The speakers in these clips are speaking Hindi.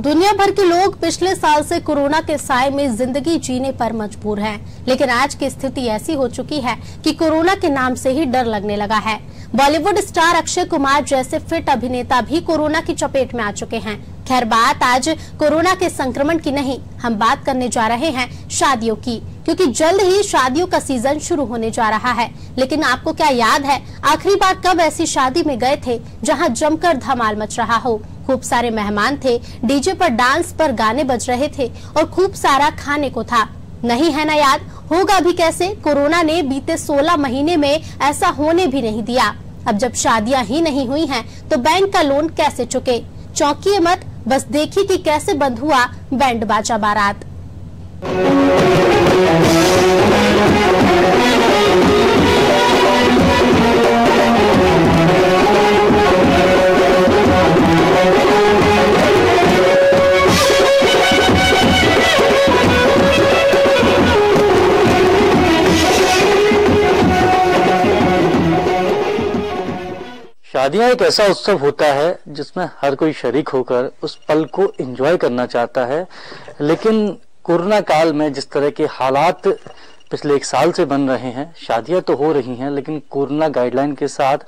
दुनिया भर के लोग पिछले साल से कोरोना के साय में ज़िंदगी जीने पर मजबूर हैं, लेकिन आज की स्थिति ऐसी हो चुकी है कि कोरोना के नाम से ही डर लगने लगा है। बॉलीवुड स्टार अक्षय कुमार जैसे फिट अभिनेता भी कोरोना की चपेट में आ चुके हैं। खैर बात आज कोरोना के संक्रमण की नहीं हम बात करने जा रहे हैं शादियों की क्योंकि जल्द ही शादियों का सीज़न शुरू होने जा रहा है। लेकिन आपको क्या याद है आखिरी बार कब ऐसी शादी में गए थे जहाँ जमकर धमाल मच रहा हो? खूब सारे मेहमान थे। डीजे पर डांस पर गाने बज रहे थे और खूब सारा खाने को था। नहीं है ना याद? होगा भी कैसे? कोरोना ने बीते 16 महीने में ऐसा होने भी नहीं दिया। अब जब शादियाँ ही नहीं हुई हैं, तो बैंक का लोन कैसे चुके? चौकी मत बस देखी कि कैसे बंद हुआ बैंड बाजा बारात। शादियाँ एक ऐसा उत्सव होता है जिसमें हर कोई शरीक होकर उस पल को एंजॉय करना चाहता है। लेकिन कोरोना काल में जिस तरह के हालात पिछले एक साल से बन रहे हैं, शादियाँ तो हो रही हैं, लेकिन कोरोना गाइडलाइन के साथ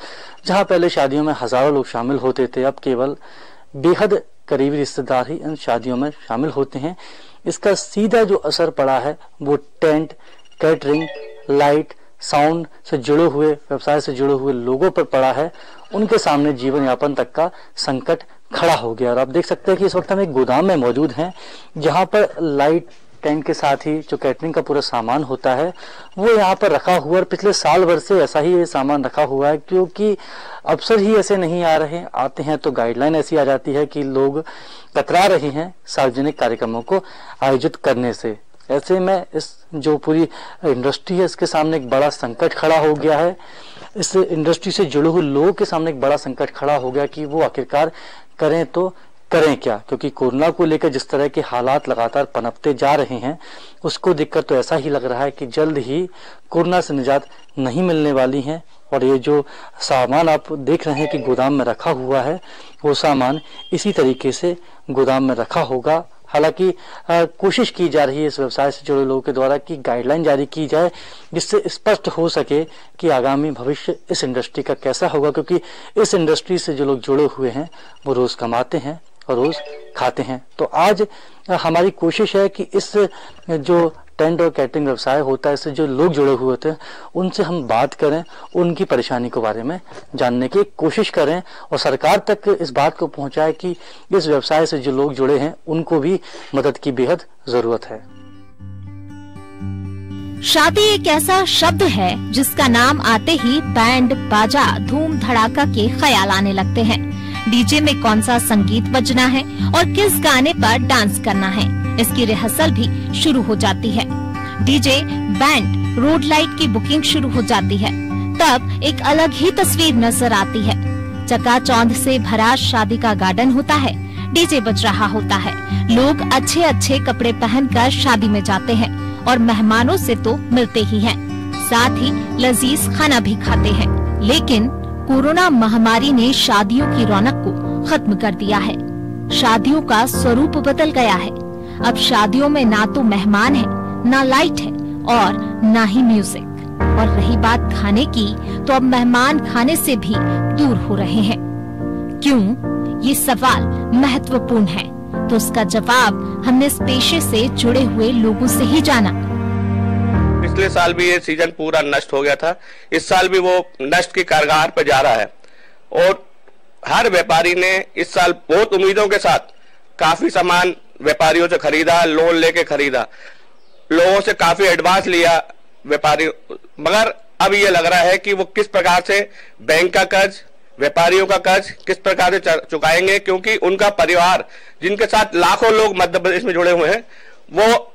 जहाँ पहले शादियों में हज़ारों लोग शामिल होते थे, अब केवल बेहद करीबी रिश्तेदार ही इन शादियों में शामिल होते हैं। इसका सीधा जो असर पड़ा है, वो टेंट, कैटरिंग, लाइट, साउंड से जुड़े हुए, व्यवसाय से जुड़े हुए लोगों पर पड़ा है। उनके सामने जीवन यापन तक का संकट खड़ा हो गया। और आप देख सकते हैं कि इस वक्त हम एक गोदाम में मौजूद हैं, जहाँ पर लाइट टेंट के साथ ही जो कैटरिंग का पूरा सामान होता है, वो यहाँ पर रखा हुआ और पिछले साल भर से ऐसा ही ये सामान रखा हुआ है, क्योंकि अवसर ही ऐसे नहीं आ रहे। आते हैं तो गाइडलाइन ऐसी आ जाती है कि लोग कतरा रहे हैं सार्वजनिक कार्यक्रमों को आयोजित करने से। ऐसे में इस जो पूरी इंडस्ट्री है, इसके सामने एक बड़ा संकट खड़ा हो गया है। इस इंडस्ट्री से जुड़े हुए लोगों के सामने एक बड़ा संकट खड़ा हो गया कि वो आखिरकार करें तो करें क्या? क्योंकि कोरोना को लेकर जिस तरह के हालात लगातार पनपते जा रहे हैं, उसको देखकर तो ऐसा ही लग रहा है कि जल्द ही कोरोना से निजात नहीं मिलने वाली है। और ये जो सामान आप देख रहे हैं कि गोदाम में रखा हुआ है, वो सामान इसी तरीके से गोदाम में रखा होगा। हालाँकि कोशिश की जा रही है इस व्यवसाय से जुड़े लोगों के द्वारा कि गाइडलाइन जारी की जाए, जिससे स्पष्ट हो सके कि आगामी भविष्य इस इंडस्ट्री का कैसा होगा, क्योंकि इस इंडस्ट्री से जो लोग जुड़े हुए हैं, वो रोज कमाते हैं और रोज खाते हैं। तो आज हमारी कोशिश है कि इस, जो टेंट और कैटरिंग व्यवसाय होता है, इससे जो लोग जुड़े हुए हैं, उनसे हम बात करें, उनकी परेशानी के बारे में जानने की कोशिश करें और सरकार तक इस बात को पहुँचाए कि इस व्यवसाय से जो लोग जुड़े हैं, उनको भी मदद की बेहद ज़रूरत है। शादी एक ऐसा शब्द है, जिसका नाम आते ही बैंड, बाजा धूम धड़ाका के ख्याल आने लगते हैं। डीजे में कौन सा संगीत बजना है और किस गाने पर डांस करना है, इसकी रिहर्सल भी शुरू हो जाती है। डीजे बैंड, रोड लाइट की बुकिंग शुरू हो जाती है। तब एक अलग ही तस्वीर नज़र आती है। चकाचौंध से भरा शादी का गार्डन होता है। डीजे बज रहा होता है। लोग अच्छे अच्छे कपड़े पहनकर शादी में जाते हैं और मेहमानों से तो मिलते ही हैं। साथ ही लजीज खाना भी खाते हैं। लेकिन कोरोना महामारी ने शादियों की रौनक को खत्म कर दिया है। शादियों का स्वरूप बदल गया है। अब शादियों में ना तो मेहमान है, ना लाइट है और ना ही म्यूज़िक। और रही बात खाने की तो अब मेहमान खाने से भी दूर हो रहे हैं। क्यों? ये सवाल महत्वपूर्ण है। तो उसका जवाब हमने इस पेशे से जुड़े हुए लोगों से ही जाना। पिछले साल भी ये सीज़न पूरा नष्ट हो गया था। इस साल भी वो नष्ट की कारगार पर जा रहा है। और हर व्यापारी ने इस साल बहुत उम्मीदों के साथ काफ़ी सामान व्यापारियों से खरीदा, लोन लेके खरीदा। लोगों से काफ़ी एडवांस लिया व्यापारी। मगर अब ये लग रहा है कि वो किस प्रकार से बैंक का कर्ज, व्यापारियों का कर्ज किस प्रकार से चुकाएँगे, क्योंकि उनका परिवार, जिनके साथ लाखों लोग मध्य प्रदेश में जुड़े हुए हैं, वो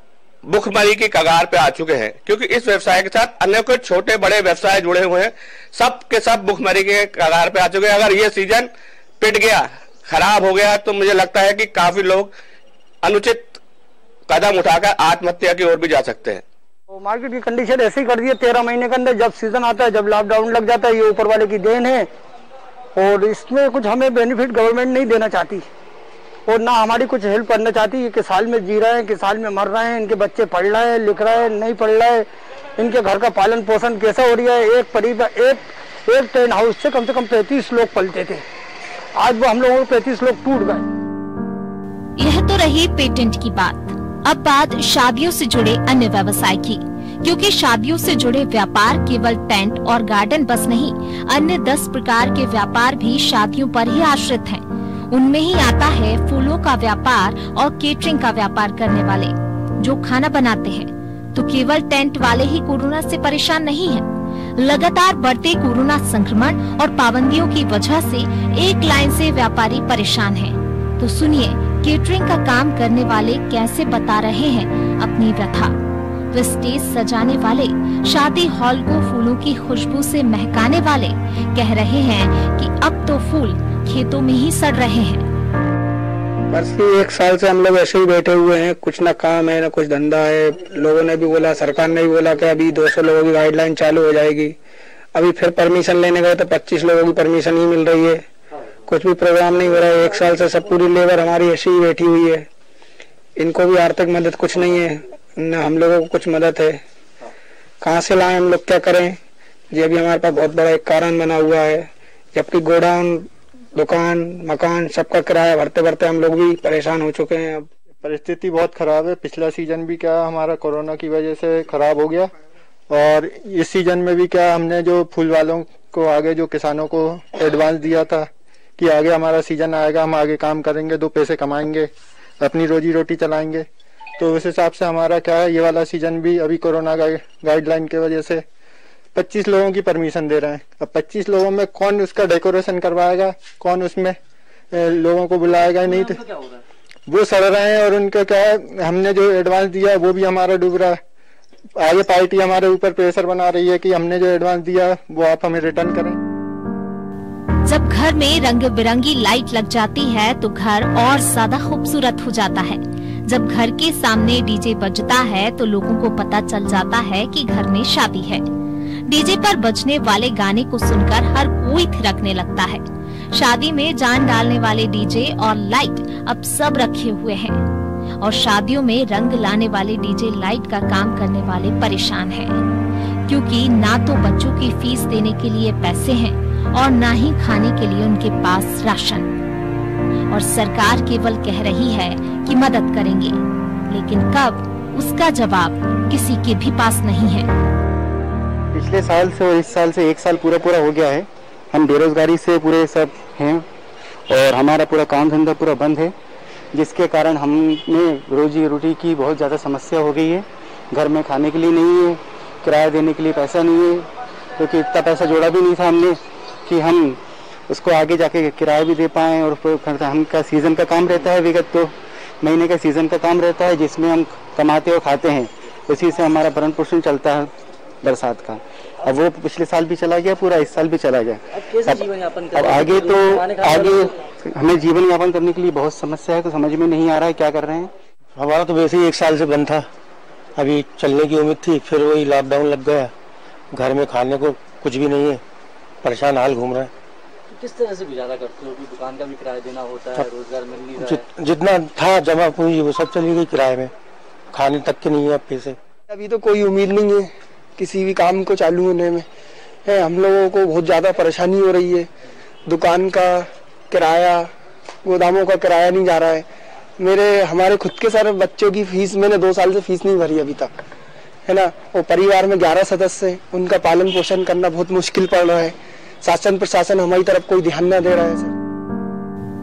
भुखमरी की कगार पे आ चुके हैं, क्योंकि इस व्यवसाय के साथ अन्य कुछ छोटे बड़े व्यवसाय जुड़े हुए हैं, सब के सब भुखमरी के कगार पे आ चुके हैं। अगर ये सीज़न पिट गया, खराब हो गया तो मुझे लगता है कि काफ़ी लोग अनुचित कदम उठाकर आत्महत्या की ओर भी जा सकते हैं। तो मार्केट की कंडीशन ऐसी कर दी है, तेरह महीने के अंदर जब सीज़न आता है, जब लॉकडाउन लग जाता है, ये ऊपर वाले की देन है, और इसमें कुछ हमें बेनिफिट गवर्नमेंट नहीं देना चाहती। और ना हमारी कुछ हेल्प करना चाहती है कि साल में जी रहे हैं कि साल में मर रहे हैं, इनके बच्चे पढ़ रहे हैं, लिख रहे हैं, नहीं पढ़ रहे हैं, इनके घर का पालन पोषण कैसा हो रहा है? एक परिवार, एक एक ट्रेन हाउस से कम से कम पैंतीस लोग पलते थे। आज वो हम लोगों पैंतीस लोग टूट गए। यह तो रही पेटेंट की बात। अब बात शादियों से जुड़े अन्य व्यवसाय की। क्योंकि शादियों से जुड़े व्यापार केवल टेंट और गार्डन बस नहीं, अन्य दस प्रकार के व्यापार भी शादियों पर ही आश्रित हैं। उनमें ही आता है फूलों का व्यापार और केटरिंग का व्यापार करने वाले, जो खाना बनाते हैं। तो केवल टेंट वाले ही कोरोना से परेशान नहीं है। लगातार बढ़ते कोरोना संक्रमण और पाबंदियों की वजह से एक लाइन से व्यापारी परेशान हैं। तो सुनिए केटरिंग का काम करने वाले कैसे बता रहे हैं अपनी व्यथा। वे स्टेज सजाने वाले, शादी हॉल को फूलों की खुशबू से महकाने वाले कह रहे हैं कि अब तो फूल खेतों में ही सड़ रहे हैं। बस एक साल से हम लोग ऐसे ही बैठे हुए हैं, कुछ ना काम है, ना कुछ धंधा है। लोगों ने भी बोला, सरकार ने भी बोला कि अभी 200 लोगों की गाइडलाइन चालू हो जाएगी। अभी फिर परमिशन लेने गए तो 25 लोगों की परमिशन ही मिल रही है। कुछ भी प्रोग्राम नहीं हो रहा है, एक साल से सब पूरी लेबर हमारी ऐसी ही बैठी हुई है। इनको भी आर्थिक मदद कुछ नहीं है। न, हम लोगों को कुछ मदद है। कहाँ से लाए हम लोग, क्या करें? ये भी हमारे पास बहुत बड़ा एक कारण बना हुआ है। जबकि गोडाउन, दुकान, मकान, सबका किराया भरते भरते हम लोग भी परेशान हो चुके हैं अब। परिस्थिति बहुत खराब है। पिछला सीज़न भी क्या हमारा कोरोना की वजह से खराब हो गया। और इस सीज़न में भी क्या हमने जो फूल वालों को आगे, जो किसानों को एडवांस दिया था कि आगे हमारा सीज़न आएगा, हम आगे काम करेंगे, दो पैसे कमाएँगे, अपनी रोजी रोटी चलाएँगे। तो उस हिसाब से हमारा क्या है ये वाला सीज़न भी अभी कोरोना गाइडलाइन की वजह से 25 लोगों की परमिशन दे रहे हैं। अब 25 लोगों में कौन उसका डेकोरेशन करवाएगा कौन उसमें लोगों को बुलाएगा नहीं तो वो सड़ रहे हैं और उनका क्या है हमने जो एडवांस दिया वो भी हमारा डूब रहा है। आगे पार्टी हमारे ऊपर प्रेशर बना रही है कि हमने जो एडवांस दिया वो आप हमें रिटर्न करें। जब घर में रंग बिरंगी लाइट लग जाती है तो घर और ज़्यादा खूबसूरत हो जाता है। जब घर के सामने डीजे बजता है तो लोगों को पता चल जाता है कि घर में शादी है। डीजे पर बजने वाले गाने को सुनकर हर कोई थिरकने लगता है। शादी में जान डालने वाले डीजे और लाइट अब सब रखे हुए हैं। और शादियों में रंग लाने वाले डीजे लाइट का काम करने वाले परेशान हैं। क्योंकि ना तो बच्चों की फ़ीस देने के लिए पैसे हैं, और ना ही खाने के लिए उनके पास राशन। और सरकार केवल कह रही है कि मदद करेंगे। लेकिन कब? उसका जवाब किसी के भी पास नहीं है। पिछले साल से और इस साल से एक साल पूरा पूरा हो गया है। हम बेरोजगारी से पूरे सब हैं और हमारा पूरा काम धंधा पूरा बंद है, जिसके कारण हमने रोजी रोटी की बहुत ज़्यादा समस्या हो गई है। घर में खाने के लिए नहीं है, किराया देने के लिए पैसा नहीं है, क्योंकि इतना पैसा जोड़ा भी नहीं था हमने कि हम उसको आगे जाके किराया भी दे पाए और हम का सीज़न का काम रहता है विगत तो। महीने का सीज़न का काम रहता है जिसमें हम कमाते और खाते हैं। उसी से हमारा भरण पोषण चलता है बरसात का। अब वो पिछले साल भी चला गया पूरा इस साल भी चला गया। अब, जीवन अब आगे तो आगे हमें जीवन यापन करने के लिए बहुत समस्या है तो समझ में नहीं आ रहा है क्या कर रहे हैं। हमारा तो वैसे ही एक साल से बंद था। अभी चलने की उम्मीद थी फिर वही लॉकडाउन लग गया। घर में खाने को कुछ भी नहीं है परेशान हाल घूम रहे हैं। किस तरह से गुजारा करते हो? दुकान का भी किराया देना होता है रोज़गार मिल नहीं रहा है। जितना था जमा पूंजी वो सब चली गई किराए में। खाने तक के नहीं है अब पैसे। अभी तो कोई उम्मीद नहीं है किसी भी काम को चालू होने में। है हम लोगों को बहुत ज़्यादा परेशानी हो रही है। दुकान का किराया गोदामों का किराया नहीं जा रहा है। मेरे हमारे खुद के सारे बच्चों की फ़ीस मैंने दो साल से फ़ीस नहीं भरी अभी तक। है ना? और परिवार में ग्यारह सदस्य हैं उनका पालन पोषण करना बहुत मुश्किल पड़ रहा है। शासन प्रशासन हमारी तरफ़ कोई ध्यान न दे रहा है, सर।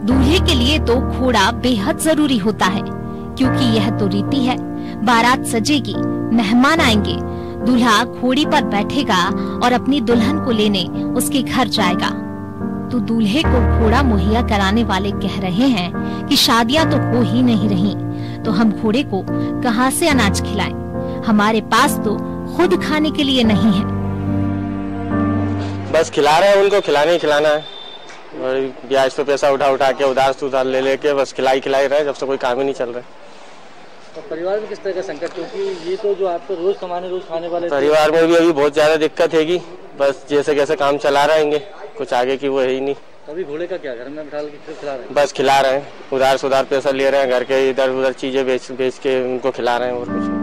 दूल्हे के लिए तो घोड़ा बेहद ज़रूरी होता है, क्योंकि यह तो रीति है। बारात सजेगी, मेहमान आएँगे। दूल्हा घोड़ी पर बैठेगा और अपनी दुल्हन को लेने उसके घर जाएगा। तो दूल्हे को घोड़ा मुहैया कराने वाले कह रहे हैं कि शादियाँ तो हो ही नहीं रही तो हम घोड़े को कहाँ से अनाज खिलाएँ? हमारे पास तो खुद खाने के लिए नहीं है। बस खिला रहे हैं उनको खिलाने ही खिलाना है। और ब्याज पे पैसा उठा उठा के उधार से उधार ले लेके बस खिलाई खिलाई रहे जब से कोई काम ही नहीं चल रहा तो परिवार में किस तरह का संकट क्योंकि ये तो जो आपको रोज कमाने रोज खाने वाले परिवार में भी अभी बहुत ज़्यादा दिक्कत है बस जैसे कैसे काम चला रहेंगे कुछ आगे की वो है ही नहीं। अभी घोड़े का क्या घर में बिठा के खिला रहे हैं? बस खिला रहे हैं उधार सुधार पैसा ले रहे हैं घर के इधर उधर चीज़ें बेच बेच के उनको खिला रहे हैं और कुछ।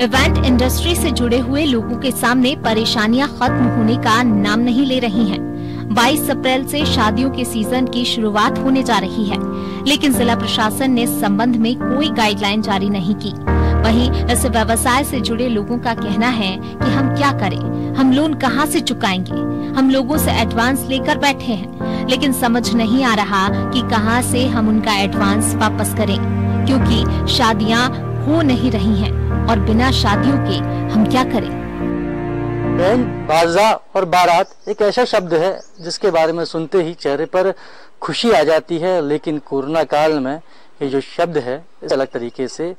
इवेंट इंडस्ट्री से जुड़े हुए लोगों के सामने परेशानियाँ खत्म होने का नाम नहीं ले रही हैं। 22 अप्रैल से शादियों के सीज़न की शुरुआत होने जा रही है। लेकिन जिला प्रशासन ने इस संबंध में कोई गाइडलाइन जारी नहीं की। वहीं इस व्यवसाय से जुड़े लोगों का कहना है कि हम क्या करें? हम लोन कहाँ से चुकाएँगे? हम लोगों से एडवांस लेकर बैठे हैं। लेकिन समझ नहीं आ रहा कि कहाँ से हम उनका एडवांस वापस करें। क्योंकि शादियाँ हो नहीं रही हैं। और बिना शादियों के हम क्या करें? बैंड बाजा और बारात एक ऐसा शब्द है जिसके बारे में सुनते ही चेहरे पर खुशी आ जाती है, लेकिन कोरोना काल में ये जो शब्द है अलग तरीके से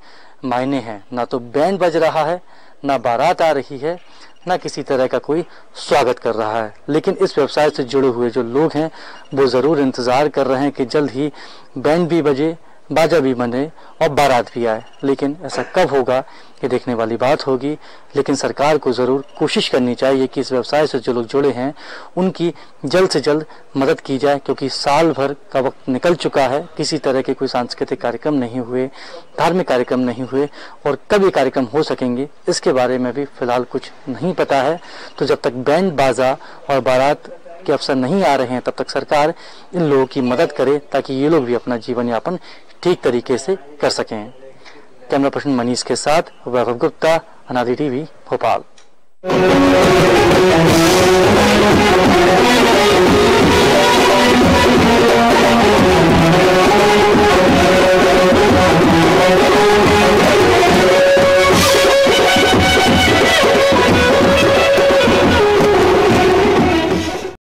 मायने हैं। ना तो बैंड बज रहा है, ना बारात आ रही है, ना किसी तरह का कोई स्वागत कर रहा है। लेकिन इस व्यवसाय से जुड़े हुए जो लोग हैं, वो ज़रूर इंतज़ार कर रहे हैं कि जल्द ही बैंड भी बजे बाजा भी बने और बारात भी आए। लेकिन ऐसा कब होगा, ये देखने वाली बात होगी। लेकिन सरकार को ज़रूर कोशिश करनी चाहिए कि इस व्यवसाय से जो लोग जुड़े हैं, उनकी जल्द से जल्द मदद की जाए, क्योंकि साल भर का वक्त निकल चुका है। किसी तरह के कोई सांस्कृतिक कार्यक्रम नहीं हुए, धार्मिक कार्यक्रम नहीं हुए, और कब ये कार्यक्रम हो सकेंगे, इसके बारे में भी फ़िलहाल कुछ नहीं पता है। तो जब तक बैंड बाजा और बारात के अवसर नहीं आ रहे हैं, तब तक सरकार इन लोगों की मदद करे, ताकि ये लोग भी अपना जीवन यापन ठीक तरीके से कर सकें। कैमरा पर्सन मनीष के साथ वैभव गुप्ता, अनादि टीवी, भोपाल।